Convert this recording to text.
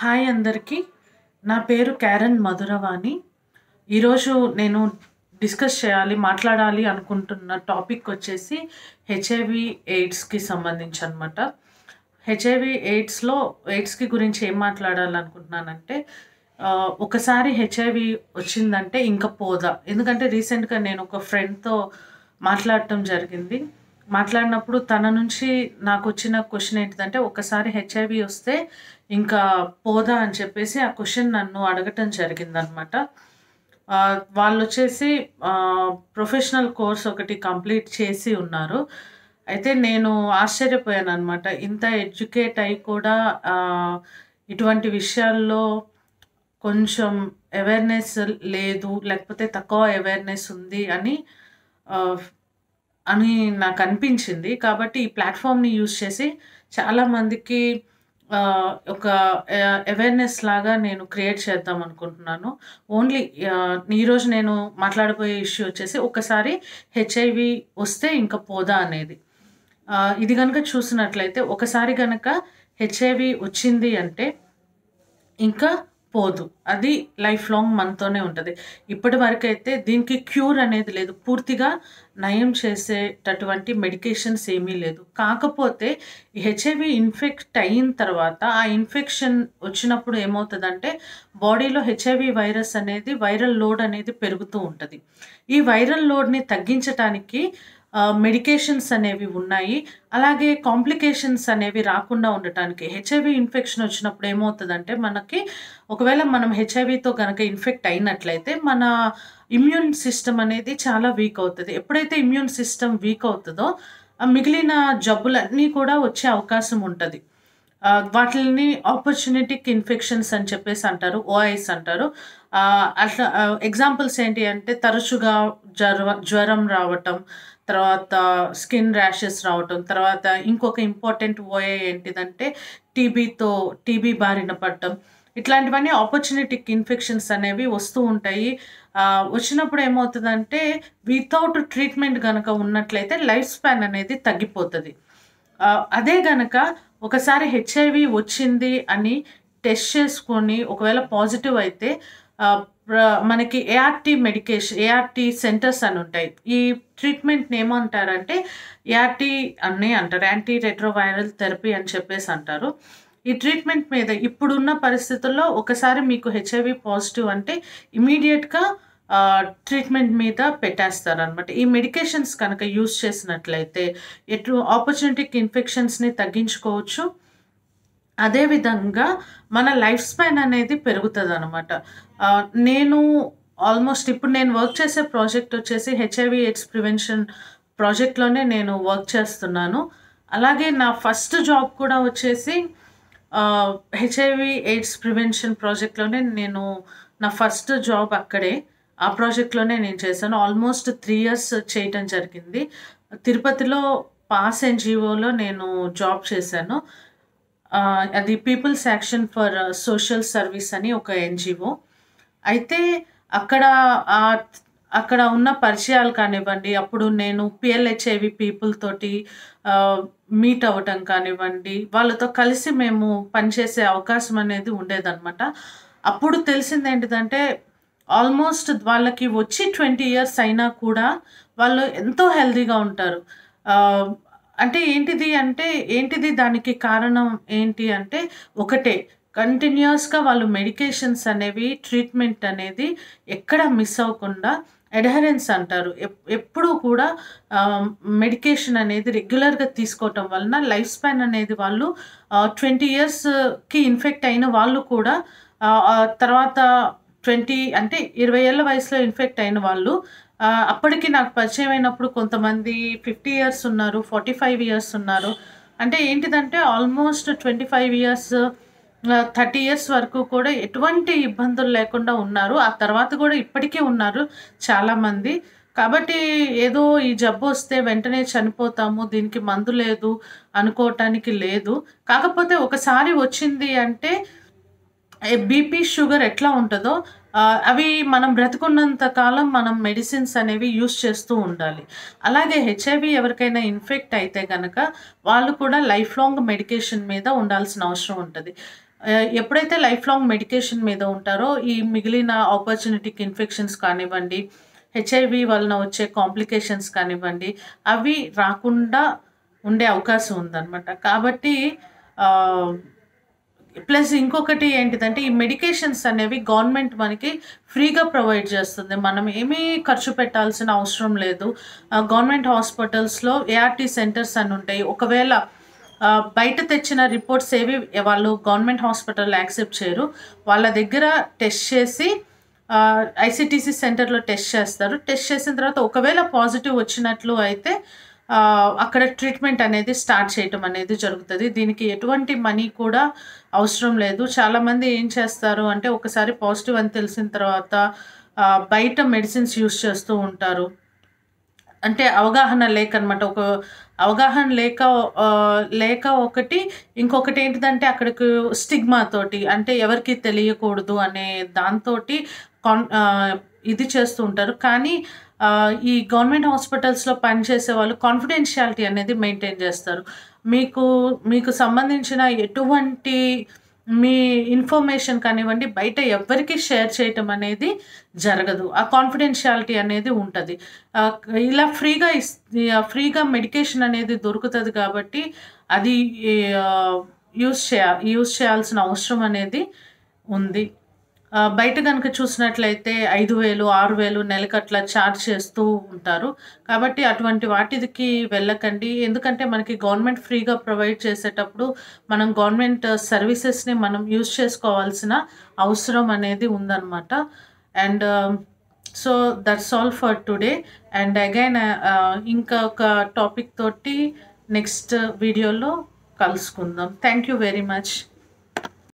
Hi అందరికీ. నా పేరు క్యారెన్ మధురవాణి. ఈరోజు నేను డిస్కస్ చేయాలి, మాట్లాడాలి అనుకుంటున్న టాపిక్ వచ్చేసి హెచ్ఐవి, ఎయిడ్స్‌కి సంబంధించి అనమాట హెచ్ఐవి, ఎయిడ్స్‌లో ఎయిడ్స్‌కి గురించి ఏం మాట్లాడాలనుకుంటున్నానంటే ఒకసారి హెచ్ఐవి వచ్చిందంటే ఇంకా పోదా. ఎందుకంటే రీసెంట్‌గా నేను ఒక ఫ్రెండ్‌తో మాట్లాడటం జరిగింది. మాట్లాడినప్పుడు తన నుంచి నాకు వచ్చిన క్వశ్చన్ ఏంటిదంటే, ఒకసారి హెచ్ఐవి వస్తే ఇంకా పోదా అని చెప్పేసి ఆ క్వశ్చన్ నన్ను అడగటం జరిగిందనమాట. వాళ్ళు వచ్చేసి ప్రొఫెషనల్ కోర్స్ ఒకటి కంప్లీట్ చేసి ఉన్నారు. అయితే నేను ఆశ్చర్యపోయాననమాట. ఇంత ఎడ్యుకేట్ అయి కూడా ఇటువంటి విషయాల్లో కొంచెం అవేర్‌నెస్ లేదు. లేకపోతే తక్కువ అవేర్‌నెస్ ఉంది అని అని నాకు అనిపించింది కాబట్టి ఈ ప్లాట్‌ఫార్మ్‌ని యూజ్ చేసి చాలామందికి ఒక అవేర్‌నెస్ లాగా నేను క్రియేట్ చేద్దాం అనుకుంటున్నాను. ఓన్లీ ఈరోజు నేను మాట్లాడబోయే ఇష్యూ వచ్చేసి ఒకసారి హెచ్ఐవి వస్తే ఇంకా పోదా అనేది. ఇది కనుక చూసినట్లయితే ఒకసారి కనుక హెచ్ఐవి వచ్చింది అంటే ఇంకా పోదు. అది లైఫ్ లాంగ్ మనతోనే ఉంటుంది ఇప్పటి వరకైతే దీనికి క్యూర్ అనేది లేదు. పూర్తిగా నయం చేసేటటువంటి మెడికేషన్స్ ఏమీ లేదు. కాకపోతే హెచ్ఐవి ఇన్ఫెక్ట్ అయిన తర్వాత ఆ ఇన్ఫెక్షన్ వచ్చినప్పుడు ఏమవుతుందంటే బాడీలో హెచ్ఐవి వైరస్ అనేది వైరల్ లోడ్ అనేది పెరుగుతూ ఉంటుంది ఈ వైరల్ లోడ్‌ని తగ్గించటానికి మెడికేషన్స్ అనేవి ఉన్నాయి. అలాగే కాంప్లికేషన్స్ అనేవి రాకుండా ఉండటానికి హెచ్ఐవి ఇన్ఫెక్షన్ వచ్చినప్పుడు ఏమవుతుందంటే మనకి ఒకవేళ మనం హెచ్ఐవితో గనక ఇన్ఫెక్ట్ అయినట్లయితే మన ఇమ్యూన్ సిస్టమ్ అనేది చాలా వీక్ అవుతుంది ఎప్పుడైతే ఇమ్యూన్ సిస్టమ్ వీక్ అవుతుందో మిగిలిన జబ్బులన్నీ కూడా వచ్చే అవకాశం ఉంటుంది వాటిని ఆపర్చునిటిక్ ఇన్ఫెక్షన్స్ అని చెప్పేసి అంటారు. ఓఐస్ అంటారు. అట్లా ఎగ్జాంపుల్స్ ఏంటి అంటే తరచుగా జ్వర జ్వరం రావటం, తర్వాత స్కిన్ ర్యాషెస్ రావటం, తర్వాత ఇంకొక ఇంపార్టెంట్ ఓఏ ఏంటిదంటే టీబీతో టీబీ బారిన పడటం. ఇట్లాంటివన్నీ ఆపర్చునిటిక్ ఇన్ఫెక్షన్స్ అనేవి వస్తూ ఉంటాయి. వచ్చినప్పుడు ఏమవుతుందంటే వితౌట్ ట్రీట్మెంట్ కనుక ఉన్నట్లయితే లైఫ్ స్పాన్ అనేది తగ్గిపోతుంది అదే గనక ఒకసారి హెచ్ఐవి వచ్చింది అని టెస్ట్ చేసుకొని ఒకవేళ పాజిటివ్ అయితే మనకి ఏఆర్‌టీ మెడికేషన్ ఏఆర్‌టీ సెంటర్స్ అని ఉంటాయి. ఈ ట్రీట్మెంట్‌ని ఏమంటారంటే ఏఆర్‌టీ అని అంటారు. యాంటీ రెట్రోవైరల్ థెరపీ అని చెప్పేసి అంటారు. ఈ ట్రీట్మెంట్ మీద ఇప్పుడున్న పరిస్థితుల్లో ఒకసారి మీకు హెచ్ఐవి పాజిటివ్ అంటే ఇమీడియట్గా ట్రీట్మెంట్ మీద పెట్టేస్తారనమాట. ఈ మెడికేషన్స్ కనుక యూజ్ చేసినట్లయితే ఎటు ఆపర్చునిటిక్ ఇన్ఫెక్షన్స్‌ని తగ్గించుకోవచ్చు. అదే విధంగా మన లైఫ్ స్పాన్ అనేది పెరుగుతుంది అనమాట నేను ఆల్మోస్ట్ ఇప్పుడు నేను వర్క్ చేసే ప్రాజెక్ట్ వచ్చేసి హెచ్ఐవి ఎయిడ్స్ ప్రివెన్షన్ ప్రాజెక్ట్‌లోనే నేను వర్క్ చేస్తున్నాను. అలాగే నా ఫస్ట్ జాబ్ కూడా వచ్చేసి హెచ్ఐవి ఎయిడ్స్ ప్రివెన్షన్ ప్రాజెక్ట్‌లోనే నేను నా ఫస్ట్ జాబ్ అక్కడే. ఆ ప్రాజెక్ట్‌లోనే నేను చేశాను. ఆల్మోస్ట్ త్రీ ఇయర్స్ చేయటం జరిగింది. తిరుపతిలో పాస్ ఎన్‌జీఓలో నేను జాబ్ చేశాను. అది people's action for social service అని ఒక ఎన్జిఓ అయితే అక్కడ అక్కడ ఉన్న పరిచయాలు కానివ్వండి, అప్పుడు నేను పిఎల్హెచ్ఐవి పీపుల్ తోటి మీట్ అవ్వటం కానివ్వండి, వాళ్ళతో కలిసి మేము పనిచేసే అవకాశం అనేది ఉండేదనమాట. అప్పుడు తెలిసింది ఏంటిదంటే ఆల్మోస్ట్ వాళ్ళకి వచ్చి 20 ఇయర్స్ అయినా కూడా వాళ్ళు ఎంతో హెల్దీగా ఉంటారు. అంటే ఏంటిది అంటే ఏంటిది దానికి కారణం ఏంటి అంటే ఒకటే కంటిన్యూయస్‌గా వాళ్ళు మెడికేషన్స్ అనేవి ట్రీట్మెంట్ అనేది ఎక్కడ మిస్ అవ్వకుండా అడ్హరెన్స్ అంటారు. ఎప్ ఎప్పుడూ కూడా మెడికేషన్ అనేది రెగ్యులర్‌గా తీసుకోవటం వలన లైఫ్ స్పాన్ అనేది వాళ్ళు ట్వంటీ ఇయర్స్‌కి ఇన్ఫెక్ట్ అయిన వాళ్ళు కూడా తర్వాత 20 అంటే ఇరవై ఏళ్ళ వయసులో ఇన్ఫెక్ట్ అయిన వాళ్ళు అప్పటికి నాకు పరిచయం అయినప్పుడు కొంతమంది 50 ఇయర్స్ ఉన్నారు. 45 ఇయర్స్ ఉన్నారు. అంటే ఏంటిదంటే ఆల్మోస్ట్ 25 ఇయర్స్ థర్టీ ఇయర్స్ వరకు కూడా ఎటువంటి ఇబ్బందులు లేకుండా ఉన్నారు. ఆ తర్వాత కూడా ఇప్పటికీ ఉన్నారు చాలామంది. కాబట్టి ఏదో ఈ జబ్బు వస్తే వెంటనే చనిపోతాము, దీనికి మందు లేదు అనుకోవటానికి లేదు. కాకపోతే ఒకసారి వచ్చింది అంటే బీపీ, షుగర్ ఎట్లా ఉంటుందో అవి మనం బ్రతికున్నంత కాలం మనం మెడిసిన్స్ అనేవి యూజ్ చేస్తూ ఉండాలి. అలాగే హెచ్ఐవి ఎవరికైనా ఇన్ఫెక్ట్ అయితే కనుక వాళ్ళు కూడా లైఫ్ లాంగ్ మెడికేషన్ మీద ఉండాల్సిన అవసరం ఉంటుంది ఎప్పుడైతే లైఫ్ లాంగ్ మెడికేషన్ మీద ఉంటారో, ఈ మిగిలిన ఆపర్చునిటీకి ఇన్ఫెక్షన్స్ కానివ్వండి, హెచ్ఐవి వలన వచ్చే కాంప్లికేషన్స్ కానివ్వండి, అవి రాకుండా ఉండే అవకాశం ఉందన్నమాట కాబట్టి ప్లస్ ఇంకొకటి ఏంటిదంటే, ఈ మెడికేషన్స్ అనేవి గవర్నమెంట్ మనకి ఫ్రీగా ప్రొవైడ్ చేస్తుంది. మనం ఏమీ ఖర్చు పెట్టాల్సిన అవసరం లేదు. గవర్నమెంట్ హాస్పిటల్స్‌లో ఏఆర్‌టీ సెంటర్స్ అని ఉంటాయి. ఒకవేళ బయట తెచ్చిన రిపోర్ట్స్ ఏవి వాళ్ళు గవర్నమెంట్ హాస్పిటల్ యాక్సెప్ట్ చేయరు. వాళ్ళ దగ్గర టెస్ట్ చేసి ఐసిటీసీ ఐసీటీసీ సెంటర్‌లో టెస్ట్ చేస్తారు. టెస్ట్ చేసిన తర్వాత ఒకవేళ పాజిటివ్ వచ్చినట్లు అయితే అక్కడ ట్రీట్మెంట్ అనేది స్టార్ట్ చేయటం అనేది జరుగుతుంది దీనికి ఎటువంటి మనీ కూడా అవసరం లేదు. చాలామంది ఏం చేస్తారు అంటే, ఒకసారి పాజిటివ్ అని తెలిసిన తర్వాత బయట మెడిసిన్స్ యూస్ చేస్తూ ఉంటారు. అంటే అవగాహన లేకనమాట. ఒక అవగాహన లేక లేక ఒకటి, ఇంకొకటి ఏంటిదంటే అక్కడికి స్టిగ్మా తోటి అంటే ఎవరికి తెలియకూడదు అనే దాంతోటి కాన్ ఇది చేస్తూ ఉంటారు. కానీ ఈ గవర్నమెంట్ హాస్పిటల్స్‌లో పనిచేసే వాళ్ళు కాన్ఫిడెన్షియాలిటీ అనేది మెయింటైన్ చేస్తారు. మీకు మీకు సంబంధించిన ఎటువంటి మీ ఇన్ఫర్మేషన్ కానివ్వండి, బయట ఎవ్వరికీ షేర్ చేయటం అనేది జరగదు. ఆ కాన్ఫిడెన్షియాలిటీ అనేది ఉంటుంది ఇలా ఫ్రీగా ఇస్ ఫ్రీగా మెడికేషన్ అనేది దొరుకుతుంది కాబట్టి, అది యూస్ యూజ్ చేయ యూజ్ చేయాల్సిన అవసరం అనేది ఉంది. బయట గనుక చూసినట్లయితే ఐదు వేలు ఆరు వేలు నెలకు అట్లా ఛార్జ్ చేస్తూ ఉంటారు. కాబట్టి అటువంటి వాటికి వెళ్ళకండి. ఎందుకంటే మనకి గవర్నమెంట్ ఫ్రీగా ప్రొవైడ్ చేసేటప్పుడు, మనం గవర్నమెంట్ సర్వీసెస్‌ని మనం యూజ్ చేసుకోవాల్సిన అవసరం అనేది ఉందన్నమాట and so, that's all for today. And again ఇంకా ఒక టాపిక్ తోటి నెక్స్ట్ వీడియోలో కలుసుకుందాం. Thank you very much.